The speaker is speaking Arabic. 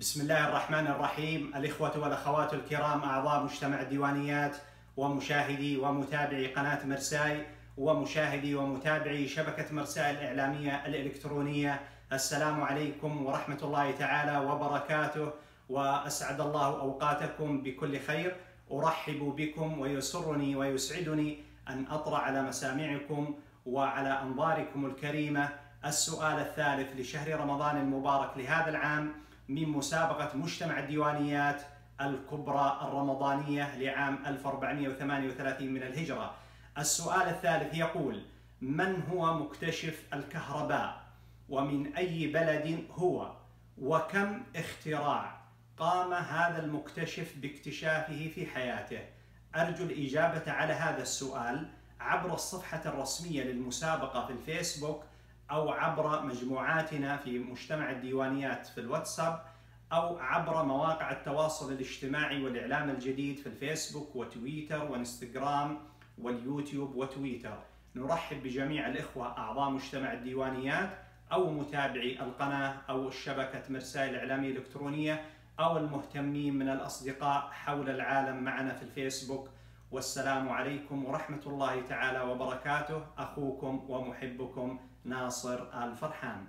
بسم الله الرحمن الرحيم. الإخوة والأخوات الكرام أعضاء مجتمع الديوانيات ومشاهدي ومتابعي قناة مرساي ومشاهدي ومتابعي شبكة مرساي الإعلامية الإلكترونية. السلام عليكم ورحمة الله تعالى وبركاته وأسعد الله أوقاتكم بكل خير. أرحب بكم ويسرني ويسعدني أن أطرأ على مسامعكم وعلى أنظاركم الكريمة. السؤال الثالث لشهر رمضان المبارك لهذا العام من مسابقة مجتمع الديوانيات الكبرى الرمضانية لعام 1438 من الهجرة. السؤال الثالث يقول: من هو مكتشف الكهرباء؟ ومن أي بلد هو؟ وكم اختراع قام هذا المكتشف باكتشافه في حياته؟ أرجو الإجابة على هذا السؤال عبر الصفحة الرسمية للمسابقة في الفيسبوك أو عبر مجموعاتنا في مجتمع الديوانيات في الواتساب أو عبر مواقع التواصل الاجتماعي والإعلام الجديد في الفيسبوك وتويتر وإنستغرام واليوتيوب وتويتر. نرحب بجميع الإخوة أعضاء مجتمع الديوانيات أو متابعي القناة أو الشبكة مرسائل الإعلامية الإلكترونية أو المهتمين من الأصدقاء حول العالم معنا في الفيسبوك. والسلام عليكم ورحمة الله تعالى وبركاته. أخوكم ومحبكم ناصر آل فرحان.